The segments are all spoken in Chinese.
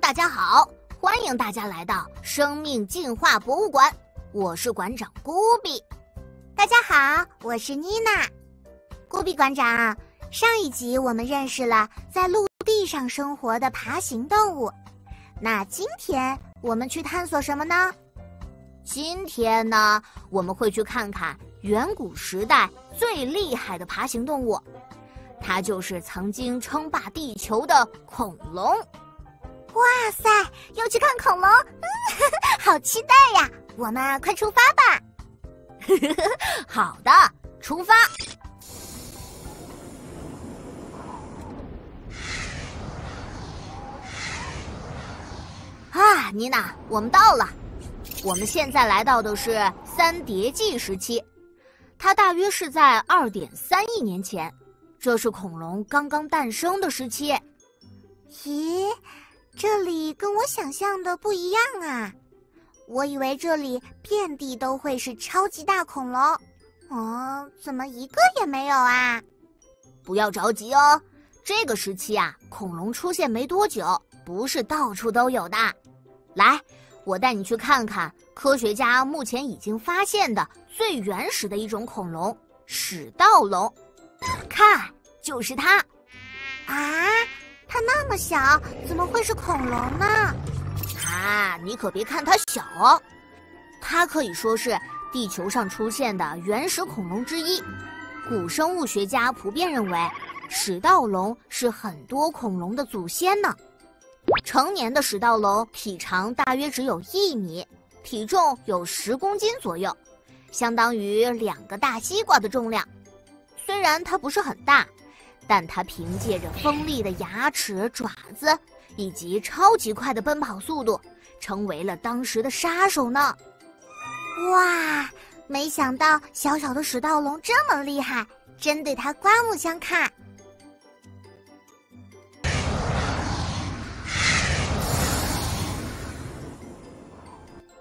大家好，欢迎大家来到生命进化博物馆，我是馆长古比。大家好，我是妮娜。古比馆长，上一集我们认识了在陆地上生活的爬行动物，那今天我们去探索什么呢？今天呢，我们会去看看远古时代最厉害的爬行动物，它就是曾经称霸地球的恐龙。哇塞，要去看恐龙，好期待呀！我们快出发吧。好的，出发。啊，妮娜，我们到了。我们现在来到的是三叠纪时期，它大约是在二点三亿年前，这是恐龙刚刚诞生的时期。咦，这里跟我想象的不一样啊！我以为这里遍地都会是超级大恐龙，哦，怎么一个也没有啊？不要着急哦，这个时期啊，恐龙出现没多久，不是到处都有的。来，我带你去看看科学家目前已经发现的最原始的一种恐龙——始盗龙。看，就是它。啊，它那么小，怎么会是恐龙呢？啊，你可别看它小，它可以说是地球上出现的原始恐龙之一。古生物学家普遍认为，始盗龙是很多恐龙的祖先呢。成年的始盗龙体长大约只有一米，体重有十公斤左右，相当于两个大西瓜的重量。虽然它不是很大，但它凭借着锋利的牙齿、爪子。以及超级快的奔跑速度，成为了当时的杀手呢。哇，没想到小小的始盗龙这么厉害，真对它刮目相看。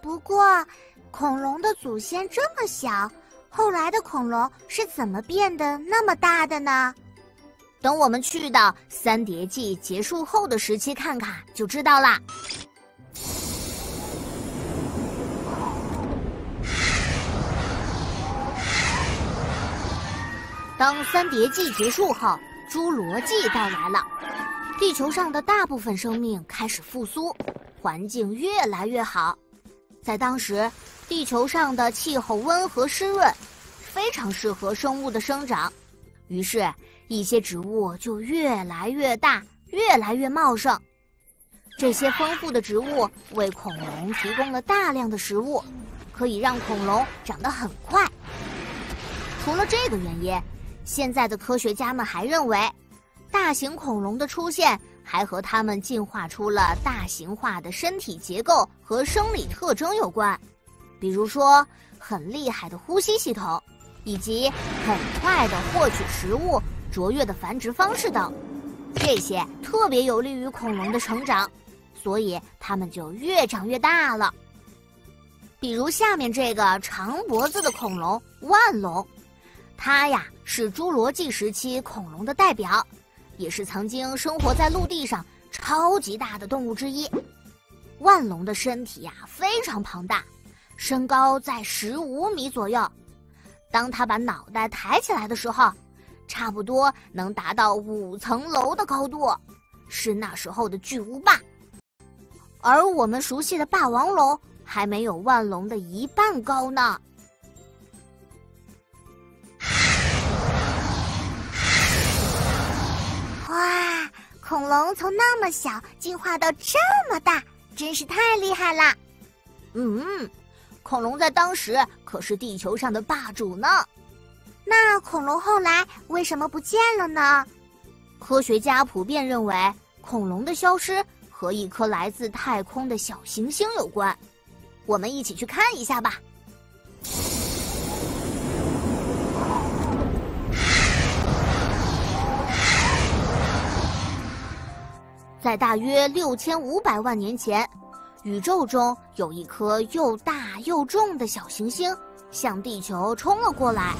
不过，恐龙的祖先这么小，后来的恐龙是怎么变得那么大的呢？等我们去到三叠纪结束后的时期看看，就知道啦。当三叠纪结束后，侏罗纪到来了，地球上的大部分生命开始复苏，环境越来越好。在当时，地球上的气候温和湿润，非常适合生物的生长，于是。一些植物就越来越大，越来越茂盛。这些丰富的植物为恐龙提供了大量的食物，可以让恐龙长得很快。除了这个原因，现在的科学家们还认为，大型恐龙的出现还和它们进化出了大型化的身体结构和生理特征有关，比如说很厉害的呼吸系统，以及很快的获取食物。卓越的繁殖方式等，这些特别有利于恐龙的成长，所以它们就越长越大了。比如下面这个长脖子的恐龙万龙，它呀是侏罗纪时期恐龙的代表，也是曾经生活在陆地上超级大的动物之一。万龙的身体呀非常庞大，身高在十五米左右，当它把脑袋抬起来的时候。差不多能达到五层楼的高度，是那时候的巨无霸。而我们熟悉的霸王龙还没有万龙的一半高呢。哇，恐龙从那么小进化到这么大，真是太厉害了。嗯，恐龙在当时可是地球上的霸主呢。那恐龙后来为什么不见了呢？科学家普遍认为，恐龙的消失和一颗来自太空的小行星有关。我们一起去看一下吧。在大约六千五百万年前，宇宙中有一颗又大又重的小行星向地球冲了过来。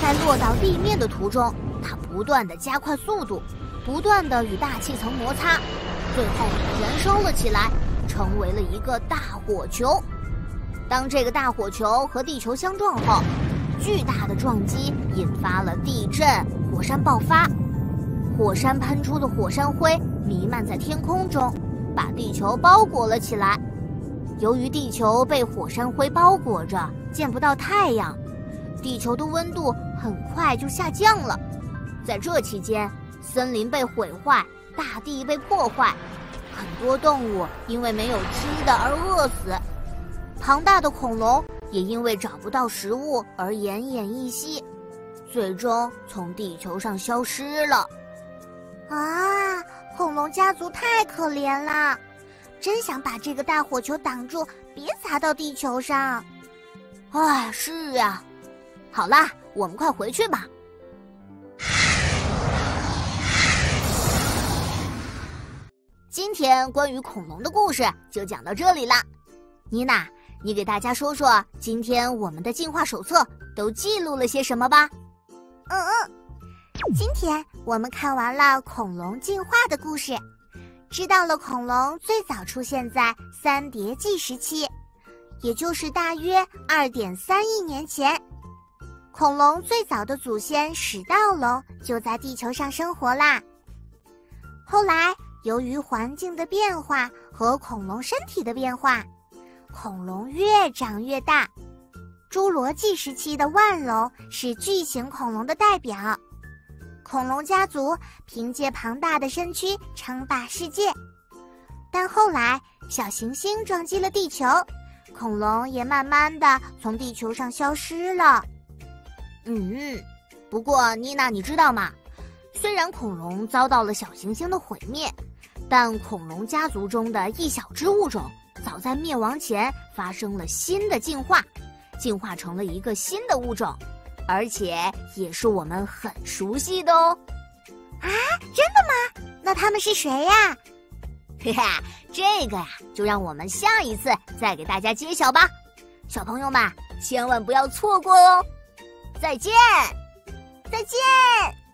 在落到地面的途中，它不断的加快速度，不断的与大气层摩擦，最后燃烧了起来，成为了一个大火球。当这个大火球和地球相撞后，巨大的撞击引发了地震，火山爆发，火山喷出的火山灰弥漫在天空中，把地球包裹了起来。由于地球被火山灰包裹着，见不到太阳，地球的温度很快就下降了。在这期间，森林被毁坏，大地被破坏，很多动物因为没有吃的而饿死，庞大的恐龙也因为找不到食物而奄奄一息，最终从地球上消失了。啊，恐龙家族太可怜了。真想把这个大火球挡住，别砸到地球上。哎，是呀。好啦，我们快回去吧。今天关于恐龙的故事就讲到这里啦。妮娜，你给大家说说今天我们的进化手册都记录了些什么吧？嗯嗯，今天我们看完了恐龙进化的故事。知道了，恐龙最早出现在三叠纪时期，也就是大约二点三亿年前。恐龙最早的祖先始盗龙就在地球上生活啦。后来，由于环境的变化和恐龙身体的变化，恐龙越长越大。侏罗纪时期的腕龙是巨型恐龙的代表。恐龙家族凭借庞大的身躯称霸世界，但后来小行星撞击了地球，恐龙也慢慢的从地球上消失了。嗯，不过妮娜，你知道吗？虽然恐龙遭到了小行星的毁灭，但恐龙家族中的一小只物种早在灭亡前发生了新的进化，进化成了一个新的物种。而且也是我们很熟悉的哦，啊，真的吗？那他们是谁呀？嘿嘿，这个呀，就让我们下一次再给大家揭晓吧。小朋友们，千万不要错过哦！再见，再见。